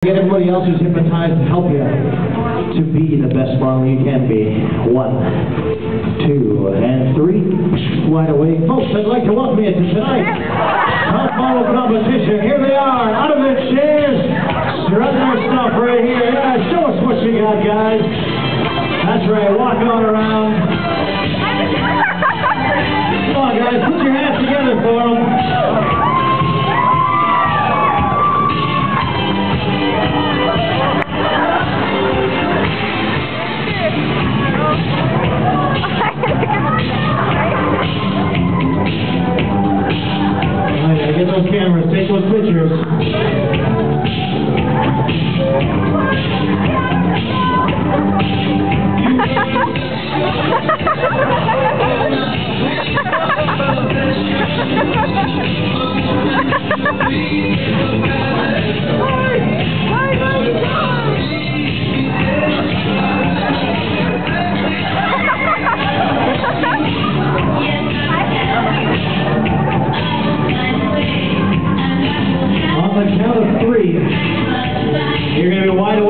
Get everybody else who's hypnotized to help you to be the best mom you can be. One, two, and three. Wide awake, Folks, I'd like to welcome you to tonight's Top model competition. Here they are, out of their chairs, strutting their stuff right here. Yeah, show us what you got, guys. That's right, walk on around. Come on, guys, put your hands together for them. no cameras. Take those pictures. you're going to be wide awake.